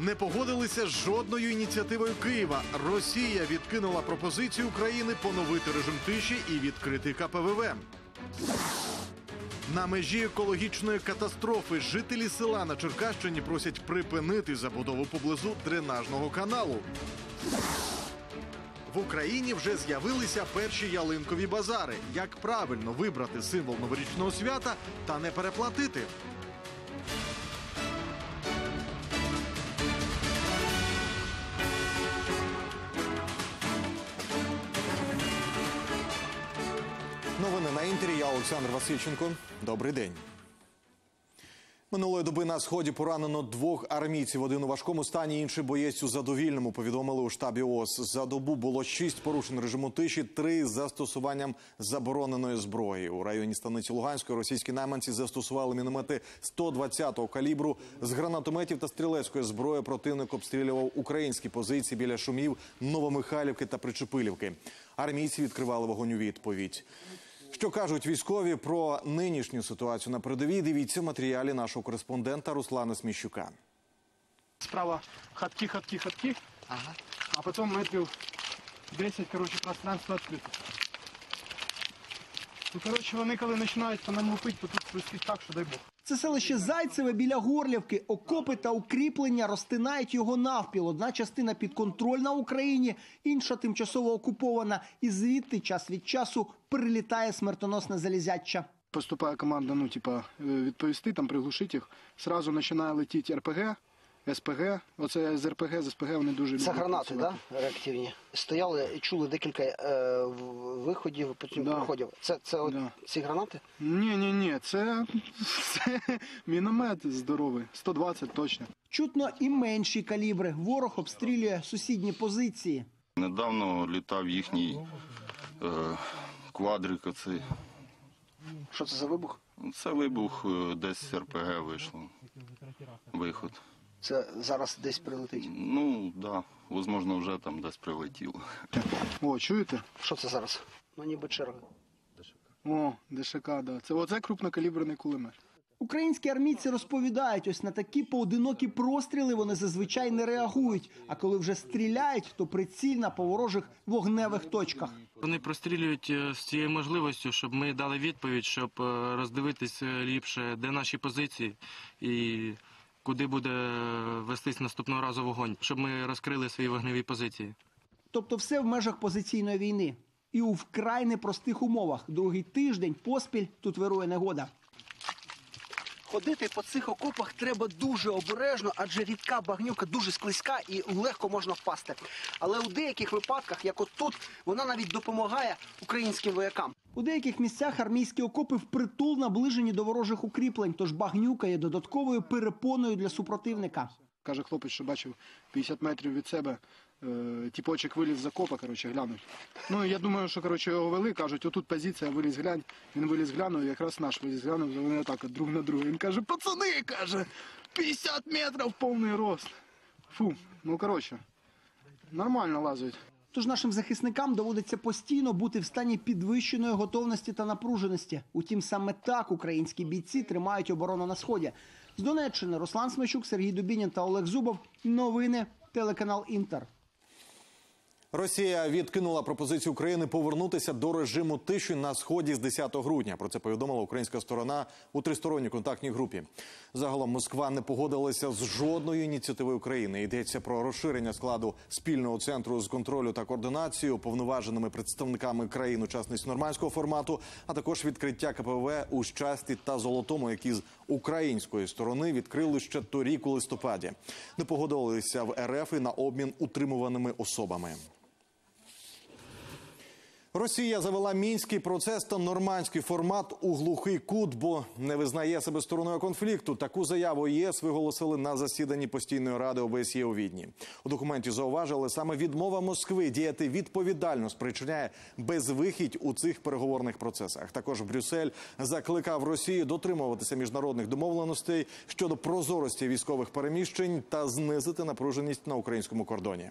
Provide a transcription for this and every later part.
не погодилися з жодною ініціативою Києва. Росія відкинула пропозицію України поновити режим тиші і відкрити КПВВ. На межі екологічної катастрофи жителі села на Черкащині просять припинити забудову поблизу дренажного каналу. В Україні вже з'явилися перші ялинкові базари. Як правильно вибрати символ новорічного свята та не переплатити? Новини на інтері. Я Олександр Васильченко. Добрий день. Минулої доби на сході поранено двох армійців. Один у важкому стані, інший боєць у задовільному. Повідомили у штабі ООС. За добу було шість порушень режиму тиші, три з застосуванням забороненої зброї. У районі станиці Луганської російські найманці застосували міномети 120-го калібру. З гранатометів та стрілецької зброї противник обстрілював українські позиції біля шумів Новомихайлівки та Причепилівки. Армійці відкривали вогонь у відповідь. Що кажуть військові про нинішню ситуацію на передовій? Дивіться в матеріалі нашого кореспондента Руслана Сміщука. Справа хатки, хатки, хатки, а потім метрів 10, коротше, пространство відкрите. Ну, коротше, вони коли починають по нам лупити, то тут свистить так, що дай Бог. Це селище Зайцеве біля Горлівки. Окопи та укріплення розтинають його навпіл. Одна частина підконтрольна Україні, інша тимчасово окупована. І звідти час від часу прилітає смертоносне залізяча. Поступає команда, ну, типа, е, відповісти, там, приглушити їх. Сразу починає летіти РПГ, СПГ. Оце з РПГ, з СПГ вони дуже Це люблять гранати, працювати. да? реактивні. Стояли і чули декілька е, виходів, потім Да. проходів. Це, це от Да. ці гранати? Ні, ні, ні, це, це міномет здоровий, 120 точно. Чутно і менші калібри. Ворог обстрілює сусідні позиції. Недавно літав їхній е, квадрик. Оцей. Що це за вибух? Це вибух е, десь з РПГ вийшло. Виход. Це зараз десь прилетить. Ну, так, да, можливо, вже там десь прилетіло. О, чуєте? Що це зараз? Ну ніби черга. О, ДШК, да. Це оце крупнокаліберний кулемет. Українські армійці розповідають, ось на такі поодинокі простріли вони зазвичай не реагують. А коли вже стріляють, то прицільна по ворожих вогневих точках. Вони прострілюють е, з цією можливістю, щоб ми дали відповідь, щоб е, роздивитись е, ліпше, де наші позиції і куди буде вестись наступного разу вогонь, щоб ми розкрили свої вогневі позиції. Тобто все в межах позиційної війни. І у вкрай непростих умовах. Другий тиждень поспіль тут вирує негода. Ходити по цих окопах треба дуже обережно, адже рідка багнюка дуже склизька і легко можна впасти. Але у деяких випадках, як от тут, вона навіть допомагає українським воякам. У деяких місцях армійські окопи впритул наближені до ворожих укріплень, тож багнюка є додатковою перепоною для супротивника. Каже хлопець, що бачив 50 метрів від себе. Е, Тіпочек виліз з окопа, коротше, глянув. Ну, я думаю, що коротше, його вели, кажуть, отут позиція, виліз глянь. Він виліз глянув, якраз наш виліз глянув, вони отак от друг на друга. Він каже, пацани, каже, 50 метрів повний рост. Фу, ну коротше, нормально лазують. Тож нашим захисникам доводиться постійно бути в стані підвищеної готовності та напруженості. Утім, саме так українські бійці тримають оборону на сході. З Донеччини Руслан Смещук, Сергій Дубінін та Олег Зубов. Новини телеканал Інтер. Росія відкинула пропозицію України повернутися до режиму тиші на сході з 10 грудня. Про це повідомила українська сторона у тристоронній контактній групі. Загалом Москва не погодилася з жодною ініціативою України. Йдеться про розширення складу спільного центру з контролю та координації уповноваженими представниками країн-учасниць нормандського формату, а також відкриття КПВ у щасті та золотому, які з української сторони відкрили ще торік у листопаді. Не погодилися в РФ і на обмін утримуваними особами. Росія завела мінський процес та нормандський формат у глухий кут, бо не визнає себе стороною конфлікту. Таку заяву ЄС виголосили на засіданні постійної ради ОБСЄ у Відні. У документі зауважили саме відмова Москви діяти відповідально спричиняє безвихідь у цих переговорних процесах. Також Брюссель закликав Росію дотримуватися міжнародних домовленостей щодо прозорості військових переміщень та знизити напруженість на українському кордоні.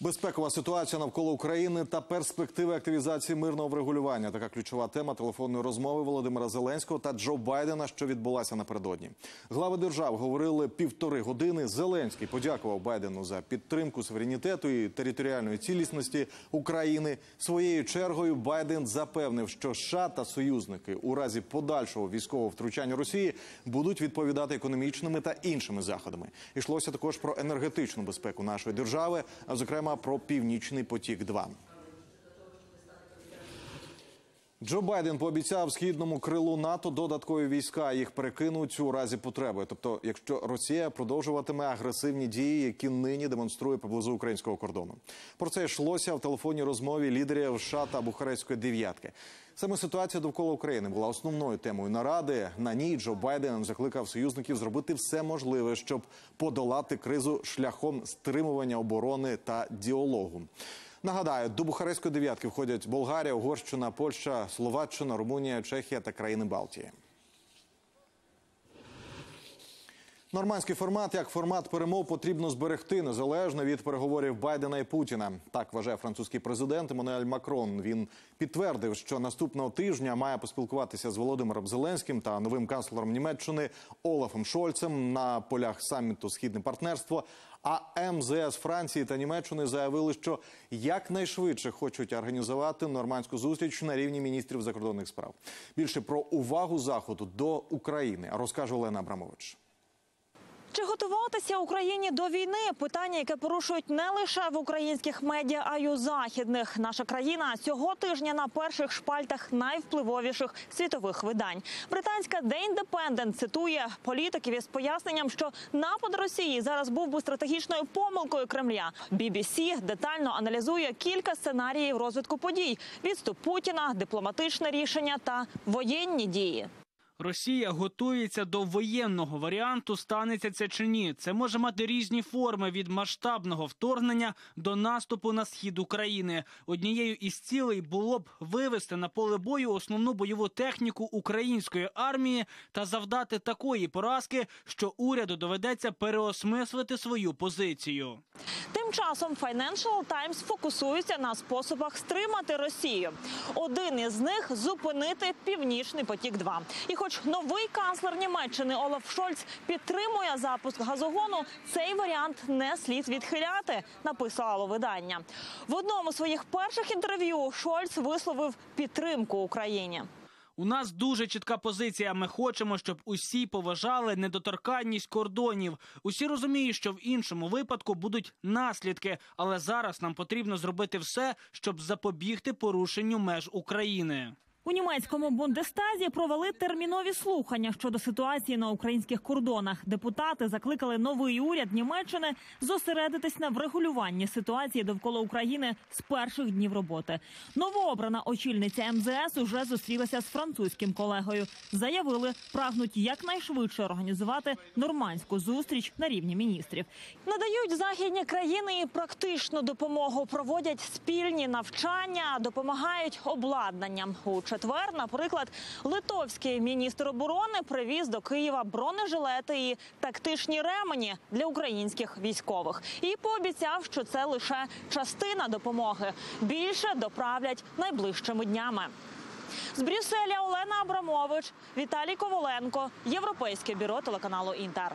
Безпекова ситуація навколо України та перспективи активізації мирного врегулювання. Така ключова тема телефонної розмови Володимира Зеленського та Джо Байдена, що відбулася напередодні. Глави держав говорили півтори години. Зеленський подякував Байдену за підтримку суверенітету і територіальної цілісності України. Своєю чергою Байден запевнив, що США та союзники у разі подальшого військового втручання Росії будуть відповідати економічними та іншими заходами. Ішлося також про енергетичну безпеку нашої держави, а зокрема про північний потік. 2 Джо Байден пообіцяв східному крилу НАТО додаткові війська. Їх перекинуть у разі потреби. Тобто, якщо Росія продовжуватиме агресивні дії, які нині демонструє поблизу українського кордону. Про це йшлося в телефонній розмові лідерів США та Бухарестської дев'ятки. Саме ситуація довкола України була основною темою наради. На ній Джо Байден закликав союзників зробити все можливе, щоб подолати кризу шляхом стримування оборони та діалогу. Нагадаю, до Бухарестської дев'ятки входять Болгарія, Угорщина, Польща, Словаччина, Румунія, Чехія та країни Балтії. Нормандський формат як формат перемов потрібно зберегти незалежно від переговорів Байдена і Путіна. Так вважає французький президент Еммануель Макрон. Він підтвердив, що наступного тижня має поспілкуватися з Володимиром Зеленським та новим канцлером Німеччини Олафом Шольцем на полях саміту Східне партнерство. А МЗС Франції та Німеччини заявили, що якнайшвидше хочуть організувати нормандську зустріч на рівні міністрів закордонних справ. Більше про увагу заходу до України розкаже Олена Абрамович. Чи готуватися Україні до війни? Питання, яке порушують не лише в українських медіа, а й у західних. Наша країна цього тижня на перших шпальтах найвпливовіших світових видань. Британська The Independent цитує політиків із поясненням, що напад Росії зараз був би стратегічною помилкою Кремля. BBC детально аналізує кілька сценаріїв розвитку подій: відступ Путіна, дипломатичне рішення та воєнні дії. Росія готується до воєнного варіанту, станеться це чи ні. Це може мати різні форми від масштабного вторгнення до наступу на схід України. Однією із цілей було б вивести на поле бою основну бойову техніку української армії та завдати такої поразки, що уряду доведеться переосмислити свою позицію. Тим часом Financial Times фокусується на способах стримати Росію. Один із них зупинити північний потік. 2 і, хоч новий канцлер Німеччини Олаф Шольц підтримує запуск газогону, цей варіант не слід відхиляти. Написало видання в одному з своїх перших інтерв'ю. Шольц висловив підтримку Україні. У нас дуже чітка позиція. Ми хочемо, щоб усі поважали недоторканність кордонів. Усі розуміють, що в іншому випадку будуть наслідки, але зараз нам потрібно зробити все, щоб запобігти порушенню меж України. У німецькому Бундестазі провели термінові слухання щодо ситуації на українських кордонах. Депутати закликали новий уряд Німеччини зосередитись на врегулюванні ситуації довкола України з перших днів роботи. Новообрана очільниця МЗС уже зустрілася з французьким колегою. Заявили, прагнуть якнайшвидше організувати нормандську зустріч на рівні міністрів. Надають західні країни і практичну допомогу, проводять спільні навчання, допомагають обладнанням. У четвер, наприклад, литовський міністр оборони привіз до Києва бронежилети і тактичні ремені для українських військових і пообіцяв, що це лише частина допомоги. Більше доправлять найближчими днями. З Брюсселя Олена Абрамович, Віталій Коваленко, Європейське бюро телеканалу Інтер.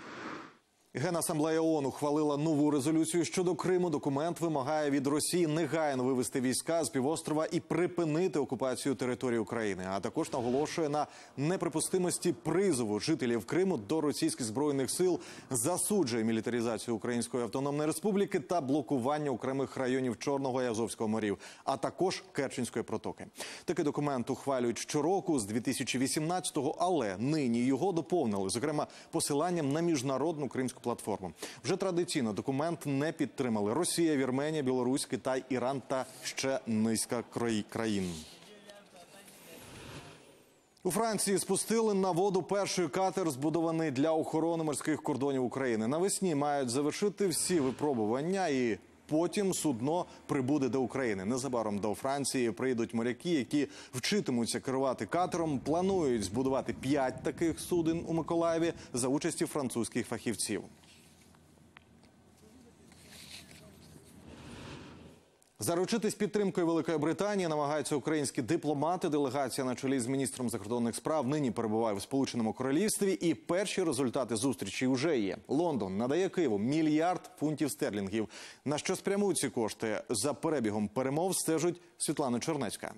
Генасамблея ООН ухвалила нову резолюцію щодо Криму. Документ вимагає від Росії негайно вивести війська з півострова і припинити окупацію території України. А також наголошує на неприпустимості призову жителів Криму до російських збройних сил, засуджує мілітаризацію Української автономної республіки та блокування окремих районів Чорного і Азовського морів, а також Керченської протоки. Такий документ ухвалюють щороку з 2018-го, але нині його доповнили, зокрема посиланням на міжнародну кримську платформу. Вже традиційно документ не підтримали Росія, Вірменія, Білорусь, Китай, Іран та ще низка країн. У Франції спустили на воду перший катер, збудований для охорони морських кордонів України. Навесні мають завершити всі випробування і. Потім судно прибуде до України. Незабаром до Франції прийдуть моряки, які вчитимуться керувати катером. Планують збудувати п'ять таких суден у Миколаєві за участі французьких фахівців. Заручитись підтримкою Великої Британії намагаються українські дипломати. Делегація на чолі з міністром закордонних справ нині перебуває в Сполученому Королівстві. І перші результати зустрічі вже є. Лондон надає Києву мільярд фунтів стерлінгів. На що спрямують ці кошти за перебігом перемов стежить Світлана Чернецька.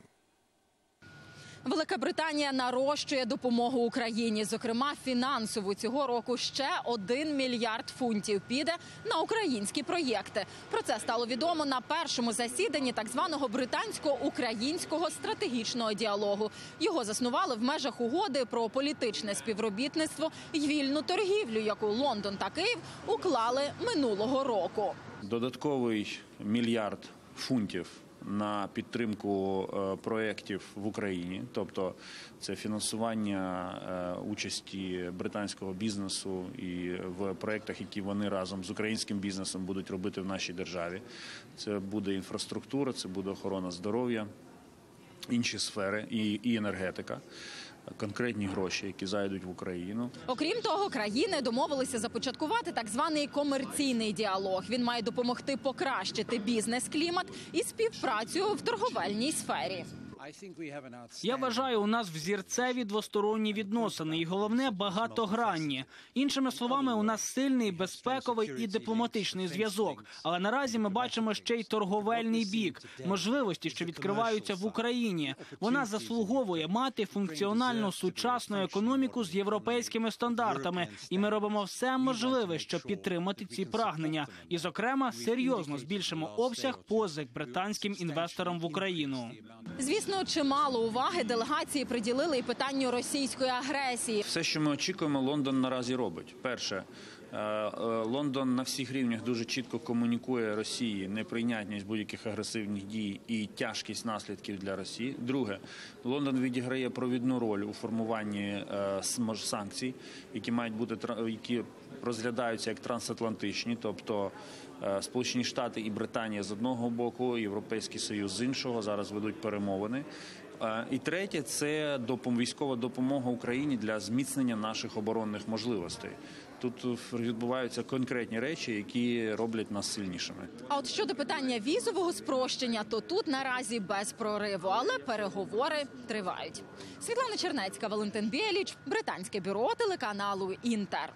Велика Британія нарощує допомогу Україні, зокрема фінансову. Цього року ще один мільярд фунтів піде на українські проєкти. Про це стало відомо на першому засіданні так званого британсько-українського стратегічного діалогу. Його заснували в межах угоди про політичне співробітництво і вільну торгівлю, яку Лондон та Київ уклали минулого року. Додатковий мільярд фунтів на підтримку е, проєктів в Україні, тобто це фінансування е, участі британського бізнесу і в проєктах, які вони разом з українським бізнесом будуть робити в нашій державі. Це буде інфраструктура, це буде охорона здоров'я, інші сфери і, і енергетика. Конкретні гроші, які зайдуть в Україну, Окрім того, країни домовилися започаткувати так званий комерційний діалог. Він має допомогти покращити бізнес-клімат і співпрацю в торговельній сфері. Я вважаю, у нас взірцеві двосторонні відносини, і головне багатогранні. Іншими словами, у нас сильний безпековий і дипломатичний зв'язок. Але наразі ми бачимо ще й торговельний бік, можливості, що відкриваються в Україні. Вона заслуговує мати функціональну сучасну економіку з європейськими стандартами, і ми робимо все можливе, щоб підтримати ці прагнення. І, зокрема, серйозно збільшимо обсяг позик британським інвесторам в Україну. Звісно, чимало уваги делегації приділили і питанню російської агресії. Все, що ми очікуємо, Лондон наразі робить. Перше, е, е, Лондон на всіх рівнях дуже чітко комунікує Росії неприйнятність будь-яких агресивних дій і тяжкість наслідків для Росії. Друге, Лондон відіграє провідну роль у формуванні е, санкцій, які мають бути які розглядаються як трансатлантичні, тобто е, Сполучені Штати і Британія з одного боку, Європейський Союз з іншого зараз ведуть перемовини. Е, І третє це військова допомога Україні для зміцнення наших оборонних можливостей. Тут відбуваються конкретні речі, які роблять нас сильнішими. А от щодо питання візового спрощення, то тут наразі без прориву, але переговори тривають. Світлана Чернецька, Валентин Біліч, британське бюро телеканалу Інтер.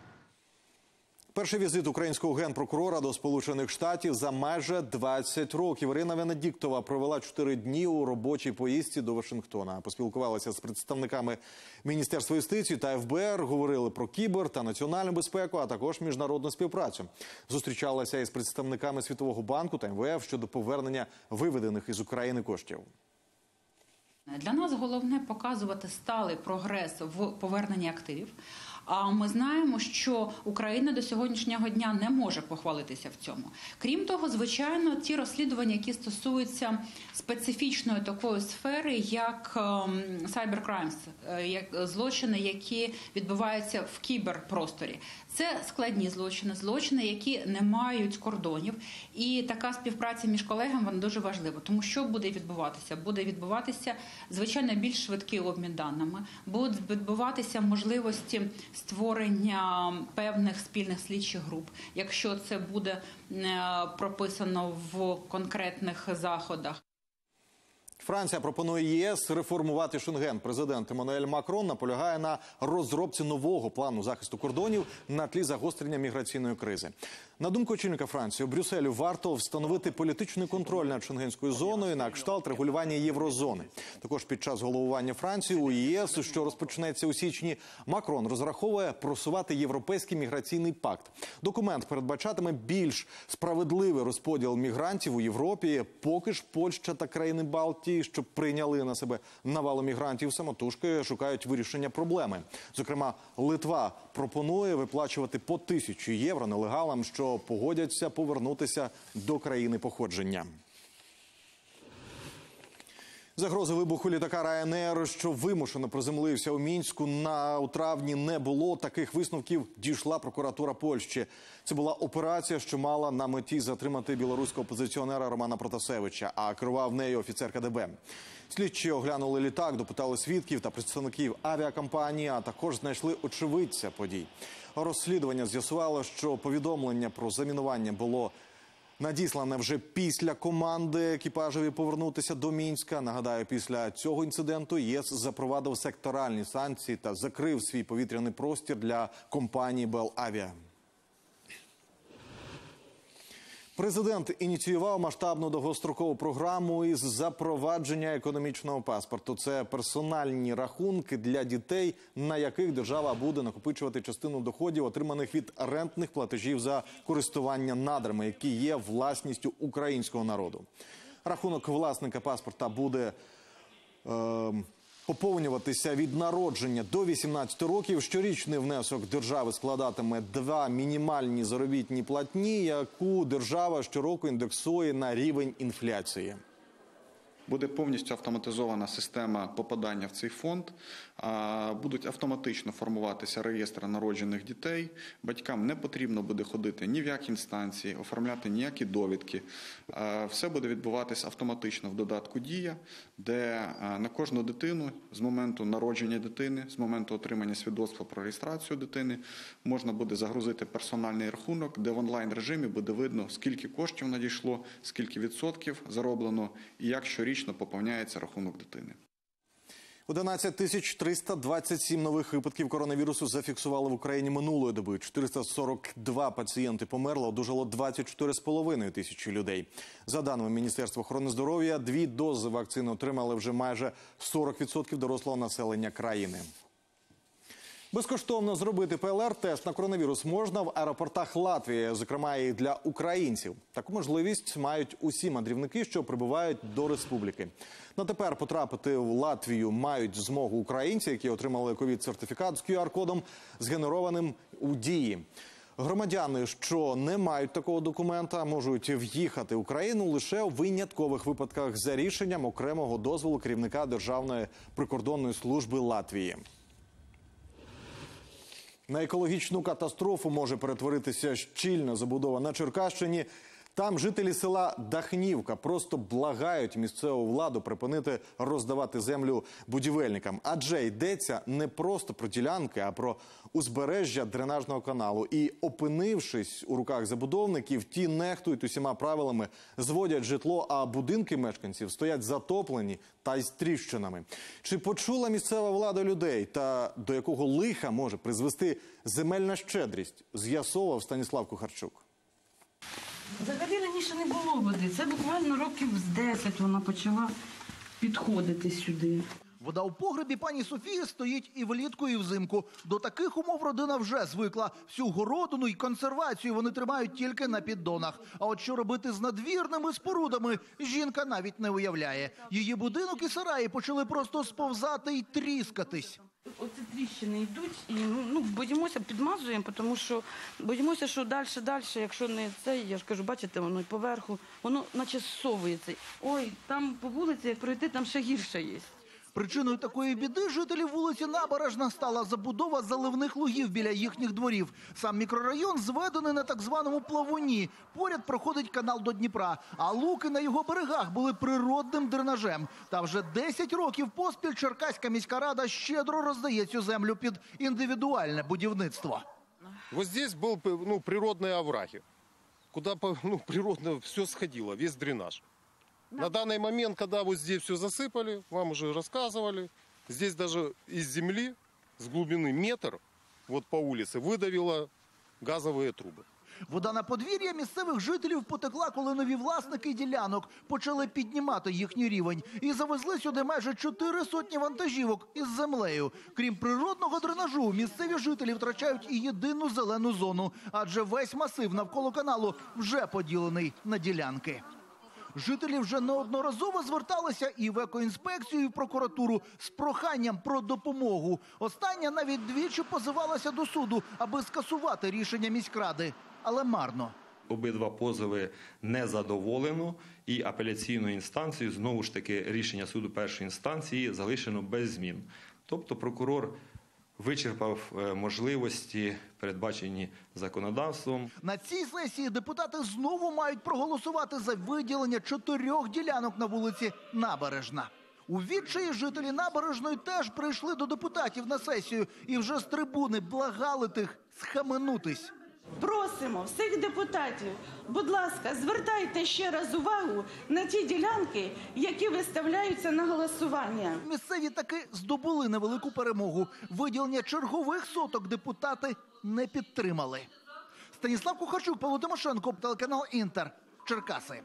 Перший візит українського генпрокурора до Сполучених Штатів за майже 20 років. Ірина Венедіктова провела 4 дні у робочій поїздці до Вашингтона. Поспілкувалася з представниками Міністерства юстиції та ФБР. Говорили про кібер та національну безпеку, а також міжнародну співпрацю. Зустрічалася із представниками Світового банку та МВФ щодо повернення виведених із України коштів. Для нас головне показувати сталий прогрес в поверненні активів. А ми знаємо, що Україна до сьогоднішнього дня не може похвалитися в цьому. Крім того, звичайно, ті розслідування, які стосуються специфічної такої сфери, як ем, cybercrimes, е, як злочини, які відбуваються в кіберпросторі. Це складні злочини, злочини, які не мають кордонів. І така співпраця між колегами вона дуже важлива. Тому що буде відбуватися? Буде відбуватися звичайно більш швидкий обмін даними, будуть відбуватися можливості створення певних спільних слідчих груп, якщо це буде е, прописано в конкретних заходах. Франція пропонує ЄС реформувати Шенген. Президент Еммануель Макрон наполягає на розробці нового плану захисту кордонів на тлі загострення міграційної кризи. На думку очільника Франції, у Брюсселю варто встановити політичний контроль над шенгенською зоною на кшталт регулювання єврозони. Також під час головування Франції у ЄС, що розпочнеться у січні, Макрон розраховує просувати європейський міграційний пакт. Документ передбачатиме більш справедливий розподіл мігрантів у Європі. Поки ж Польща та країни Балтії, що прийняли на себе навалу мігрантів, самотужки шукають вирішення проблеми. Зокрема, Литва пропонує виплачувати по тисячу євро нелегалам, що погодяться повернутися до країни походження. Загрози вибуху літака Ryanair, що вимушено приземлився у мінську на у травні, не було. Таких висновків дійшла прокуратура Польщі. Це була операція, що мала на меті затримати білоруського опозиціонера Романа Протасевича, а керував нею офіцер КДБ. Слідчі оглянули літак, допитали свідків та представників авіакомпанії, а також знайшли очевидця подій. Розслідування з'ясувало, що повідомлення про замінування було Надіслане вже після команди екіпажеві повернутися до Мінська. Нагадаю, після цього інциденту ЄС запровадив секторальні санкції та закрив свій повітряний простір для компанії Белавіа. Президент ініціював масштабну довгострокову програму із запровадження економічного паспорту. Це персональні рахунки для дітей, на яких держава буде накопичувати частину доходів, отриманих від рентних платежів за користування надрами, які є власністю українського народу. Рахунок власника паспорта буде е, поповнюватися від народження до 18 років. Щорічний внесок держави складатиме два мінімальні заробітні платні, яку держава щороку індексує на рівень інфляції. Буде повністю автоматизована система попадання в цей фонд. Будуть автоматично формуватися реєстри народжених дітей. Батькам не потрібно буде ходити ні в які інстанції, оформляти ніякі довідки. Все буде відбуватись автоматично в додатку Дія, де на кожну дитину з моменту народження дитини, з моменту отримання свідоцтва про реєстрацію дитини, можна буде загрузити персональний рахунок, де в онлайн режимі буде видно, скільки коштів надійшло, скільки відсотків зароблено і як щорічно поповняється рахунок дитини. 11 тисяч 327 нових випадків коронавірусу зафіксували в Україні минулої доби. 442 пацієнти померли, одужало 24,5 тисячі людей. За даними Міністерства охорони здоров'я, дві дози вакцини отримали вже майже 40% дорослого населення країни. Безкоштовно зробити ПЛР-тест на коронавірус можна в аеропортах Латвії, зокрема і для українців. Таку можливість мають усі мандрівники, що прибувають до республіки. На тепер потрапити в Латвію мають змогу українці, які отримали ковід-сертифікат з QR-кодом, згенерованим у дії. Громадяни, що не мають такого документа, можуть в'їхати в Україну лише у виняткових випадках за рішенням окремого дозволу керівника Державної прикордонної служби Латвії. На екологічну катастрофу може перетворитися щільна забудова на Черкащині. Там жителі села Дахнівка просто благають місцеву владу припинити роздавати землю будівельникам, адже йдеться не просто про ділянки, а про узбережжя дренажного каналу. І опинившись у руках забудовників, ті нехтують усіма правилами, зводять житло, а будинки мешканців стоять затоплені та й з тріщинами. Чи почула місцева влада людей та до якого лиха може призвести земельна щедрість? З'ясовував Станіслав Кухарчук. Раніше не було води. Це буквально років з 10 вона почала підходити сюди. Вода у погребі пані Софії стоїть і влітку, і взимку. До таких умов родина вже звикла. Всю городину і консервацію вони тримають тільки на піддонах. А от що робити з надвірними спорудами, жінка навіть не уявляє. Її будинок і сараї почали просто сповзати і тріскатись. Оці тріщини йдуть і ну боїмося, підмазуємо, тому що боїмося, що далі, далі, якщо не це, я ж кажу, бачите, воно і поверху, воно наче зсовується. Ой, там по вулиці, як пройти, там ще гірше є. Причиною такої біди жителів вулиці Набережна стала забудова заливних лугів біля їхніх дворів. Сам мікрорайон зведений на так званому плавуні. Поряд проходить канал до Дніпра, а луки на його берегах були природним дренажем. Та вже 10 років поспіль Черкаська міська рада щедро роздає цю землю під індивідуальне будівництво. Вот здесь был ну, природные овраги, куда ну, природно все сходило, весь дренаж. На данный момент, когда вот здесь все засыпали, вам уже рассказывали, здесь даже из земли с глубины метр вот по улице выдавило газовые трубы. Вода на подвір'я місцевих жителів потекла, коли нові власники ділянок почали піднімати їхній рівень і завезли сюди майже чотири сотні вантажівок із землею. Крім природного дренажу, місцеві жителі втрачають і єдину зелену зону, адже весь масив навколо каналу вже поділений на ділянки. Жителі вже неодноразово зверталися і в екоінспекцію, і в прокуратуру з проханням про допомогу. Остання навіть двічі позивалася до суду, аби скасувати рішення міськради, але марно. Обидва позови не задоволено, і апеляційною інстанцією знову ж таки рішення суду першої інстанції залишено без змін. Тобто прокурор вичерпав е, можливості, передбачені законодавством. На цій сесії депутати знову мають проголосувати за виділення чотирьох ділянок на вулиці Набережна. У відчаї жителі набережної теж прийшли до депутатів на сесію і вже з трибуни благали тих схаменутись. Просимо всіх депутатів, будь ласка, звертайте ще раз увагу на ті ділянки, які виставляються на голосування. Місцеві таки здобули невелику перемогу. Виділення чергових соток депутати не підтримали. Станіслав Кухарчук, Павло Тимошенко, телеканал Інтер, Черкаси.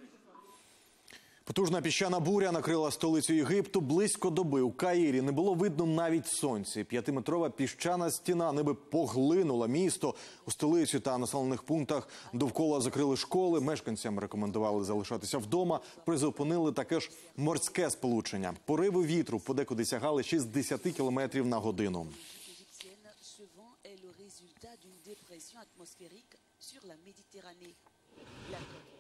Потужна піщана буря накрила столицю Єгипту близько доби. У Каїрі не було видно навіть сонця. П'ятиметрова піщана стіна ниби поглинула місто. У столиці та населених пунктах довкола закрили школи. Мешканцям рекомендували залишатися вдома. Призупинили таке ж морське сполучення. Пориви вітру подекуди сягали 60 кілометрів на годину. La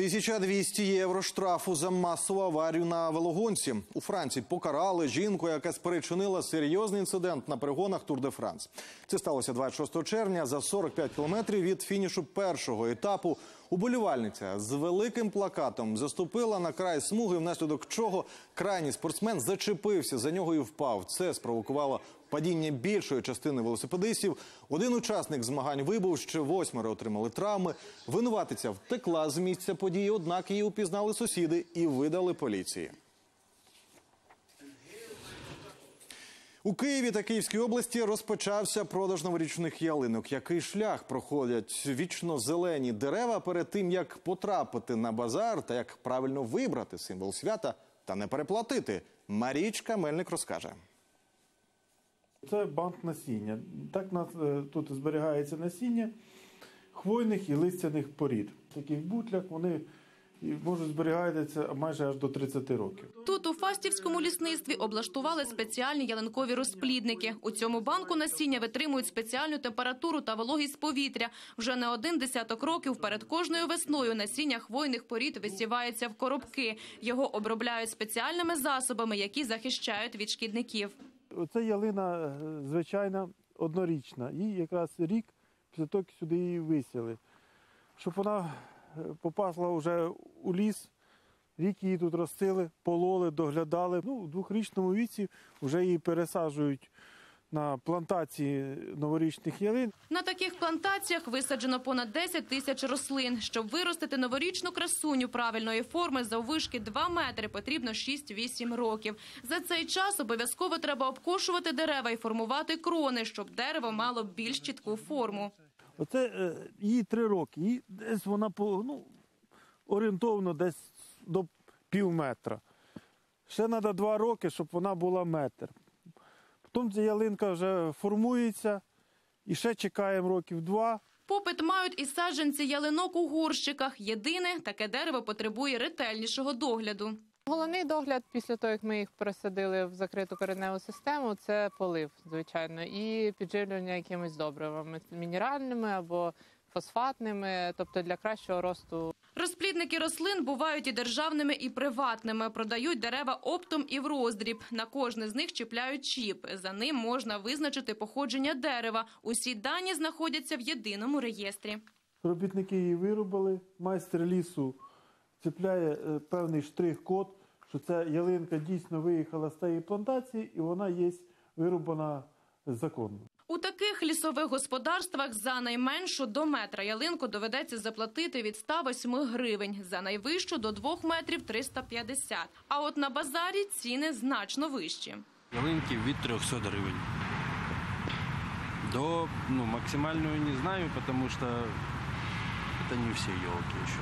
1200 євро штрафу за масову аварію на велогонці. У Франції покарали жінку, яка спричинила серйозний інцидент на перегонах Тур де Франс. Це сталося 26 червня за 45 кілометрів від фінішу першого етапу. Уболівальниця з великим плакатом заступила на край смуги, внаслідок чого крайній спортсмен зачепився за нього і впав. Це спровокувало падіння більшої частини велосипедистів. Один учасник змагань вибув, ще восьмеро отримали травми. Винуватиця втекла з місця події, однак її упізнали сусіди і видали поліції. У Києві та Київській області розпочався продаж новорічних ялинок. Який шлях проходять вічно зелені дерева перед тим, як потрапити на базар та як правильно вибрати символ свята та не переплатити? Марічка Мельник розкаже. Це банк насіння. Так нас е, тут зберігається насіння хвойних і листяних порід. Таких бутлях вони можуть зберігатися майже аж до 30 років. Тут у Фастівському лісництві облаштували спеціальні ялинкові розплідники. У цьому банку насіння витримують спеціальну температуру та вологість повітря. Вже не один десяток років перед кожною весною насіння хвойних порід висівається в коробки. Його обробляють спеціальними засобами, які захищають від шкідників. Оце ялина е, звичайна, однорічна. Їй якраз рік після того, сюди її висіли. Щоб вона е, попасла вже у ліс, рік її тут ростили, пололи, доглядали. Ну, у двохрічному віці вже її пересаджують на плантації новорічних ялин. На таких плантаціях висаджено понад 10 тисяч рослин. Щоб виростити новорічну красуню правильної форми заввишки 2 метри, потрібно 6-8 років. За цей час обов'язково треба обкошувати дерева і формувати крони, щоб дерево мало більш чітку форму. Оце е, їй три роки. Їй десь вона по ну, орієнтовно десь до пів метра. Ще треба два роки, щоб вона була метр. Потім ця ялинка вже формується і ще чекаємо років два. Попит мають і саджанці ялинок у горщиках. Єдине, таке дерево потребує ретельнішого догляду. Головний догляд після того, як ми їх пересадили в закриту кореневу систему, це полив, звичайно, і підживлення якимись добривами мінеральними або фосфатними, тобто для кращого росту. Розплідники рослин бувають і державними, і приватними. Продають дерева оптом і в роздріб. На кожне з них чіпляють чіп. За ним можна визначити походження дерева. Усі дані знаходяться в єдиному реєстрі. Робітники її виробили, майстер лісу цепляє е, певний штрих-код, що ця ялинка дійсно виїхала з тієї плантації і вона є вирубана законно. У таких лісових господарствах за найменшу до метра ялинку доведеться заплатити від 108 гривень, за найвищу до 2 метрів 350. А от на базарі ціни значно вищі. Ялинки від 300 гривень. До ну, максимальную не знаю, потому что это не все елки еще.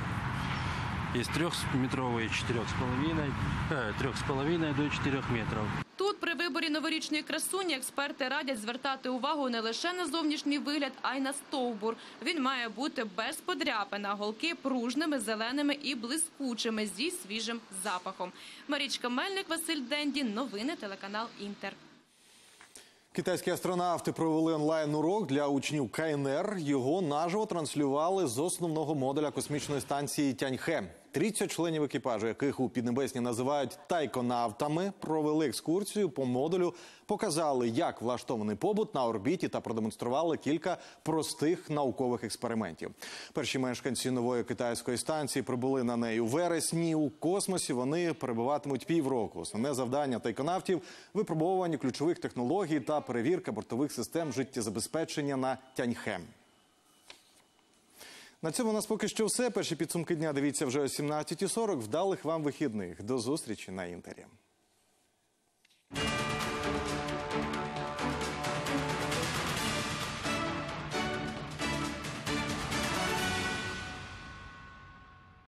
Есть трехметровые, четырех с половиной, э, трех с половиной до 4 метров. Тут при виборі новорічної красуні експерти радять звертати увагу не лише на зовнішній вигляд, а й на стовбур. Він має бути без подряпин, а голки пружними, зеленими і блискучими зі свіжим запахом. Марічка Мельник, Василь Денді. Новини телеканал Інтер. Китайські астронавти провели онлайн-урок для учнів КНР. Його наживо транслювали з основного модуля космічної станції Тяньхе. 30 членів екіпажу, яких у Піднебесні називають тайконавтами, провели екскурсію по модулю, показали, як влаштований побут на орбіті та продемонстрували кілька простих наукових експериментів. Перші мешканці нової китайської станції прибули на неї у вересні. У космосі вони перебуватимуть півроку. Основне завдання тайконавтів випробовування ключових технологій та перевірка бортових систем життєзабезпечення на Тяньхе. На цьому у нас поки що все. Перші підсумки дня дивіться вже о 17.40. Вдалих вам вихідних. До зустрічі на інтері.